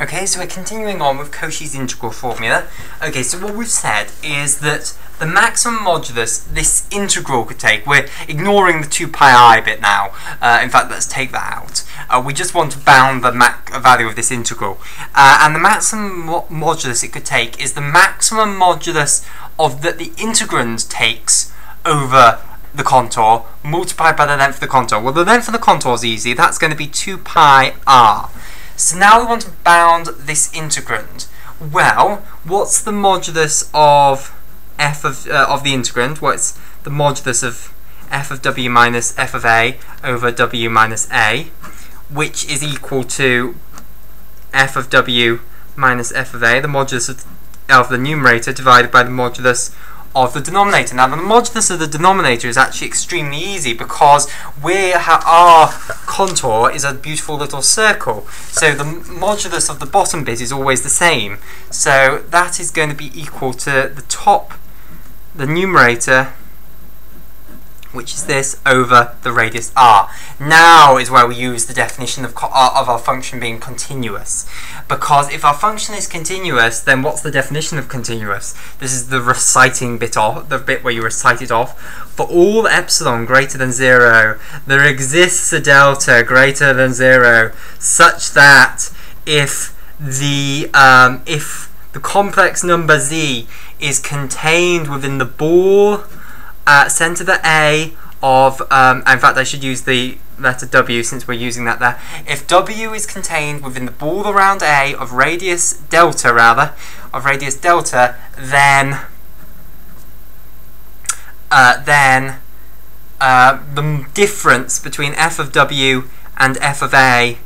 Okay, so we're continuing on with Cauchy's integral formula. Okay, so what we've said is that the maximum modulus this integral could take, we're ignoring the 2 pi i bit now, uh, in fact let's take that out. Uh, we just want to bound the value of this integral. Uh, and the maximum mo modulus it could take is the maximum modulus of that the integrand takes over the contour multiplied by the length of the contour. Well, the length of the contour is easy. That's going to be 2 pi r. So now we want to bound this integrand. Well, what's the modulus of f of, uh, of the integrand? What's the modulus of f of w minus f of a over w minus a, which is equal to f of w minus f of a, the modulus of, of the numerator divided by the modulus of the denominator. Now the modulus of the denominator is actually extremely easy because we our contour is a beautiful little circle. So the modulus of the bottom bit is always the same. So that is going to be equal to the top, the numerator which is this, over the radius r. Now is where we use the definition of, uh, of our function being continuous. Because if our function is continuous, then what's the definition of continuous? This is the reciting bit off, the bit where you recite it off. For all epsilon greater than zero, there exists a delta greater than zero, such that if the um, if the complex number z is contained within the ball uh, centre the A of, um, in fact I should use the letter W since we're using that there. If W is contained within the ball around A of radius delta rather, of radius delta, then uh, then uh, the difference between f of w and f of a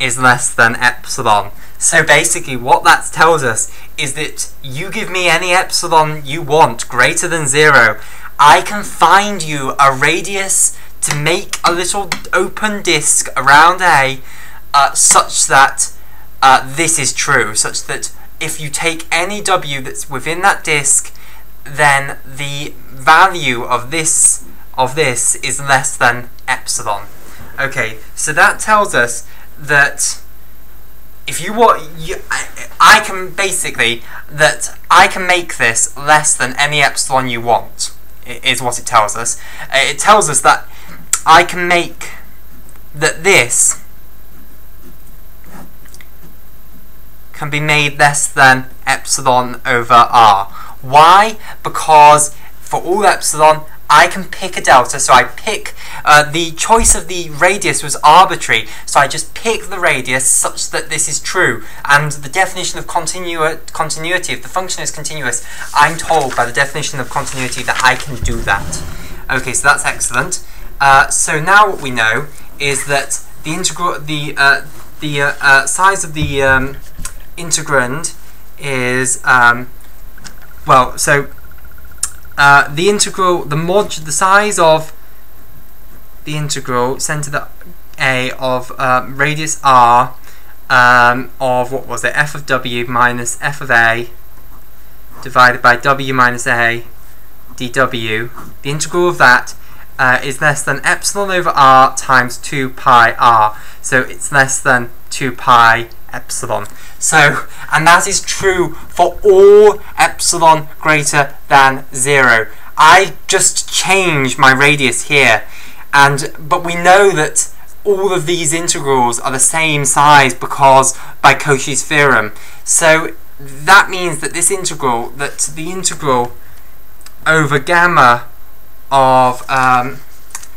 is less than epsilon. So basically what that tells us is that you give me any epsilon you want greater than zero I can find you a radius to make a little open disk around A uh, such that uh, this is true, such that if you take any W that's within that disk, then the value of this of this is less than epsilon. Okay, so that tells us that if you want, you, I, I can basically that I can make this less than any epsilon you want is what it tells us. Uh, it tells us that I can make that this can be made less than epsilon over r. Why? Because for all epsilon, I can pick a delta, so I pick, uh, the choice of the radius was arbitrary, so I just pick the radius such that this is true, and the definition of continu continuity, if the function is continuous, I'm told by the definition of continuity that I can do that. Okay, so that's excellent. Uh, so now what we know is that the integral, the, uh, the uh, uh, size of the um, integrand is, um, well, so uh, the integral, the mod, the size of the integral centre the a of um, radius r um, of what was it f of w minus f of a divided by w minus a dw. The integral of that uh, is less than epsilon over r times 2 pi r. So it's less than 2 pi epsilon. So, and that is true for all epsilon greater than 0. I just change my radius here, and but we know that all of these integrals are the same size because by Cauchy's theorem. So that means that this integral, that the integral over gamma of um,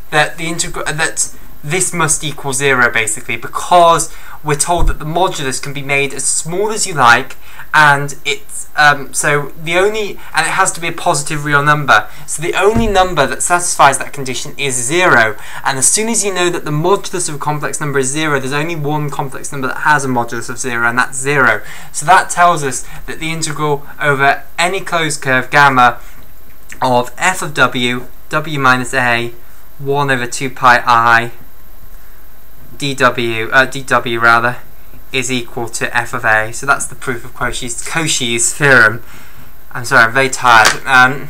that the integral that this must equal zero basically because we're told that the modulus can be made as small as you like and it's um, so the only and it has to be a positive real number. So the only number that satisfies that condition is zero. And as soon as you know that the modulus of a complex number is zero there's only one complex number that has a modulus of zero and that's zero. So that tells us that the integral over any closed curve gamma of f of w w minus a 1 over 2 pi i dw, uh, dw rather, is equal to f of a. So that's the proof of Cauchy's, Cauchy's theorem. I'm sorry, I'm very tired. Um,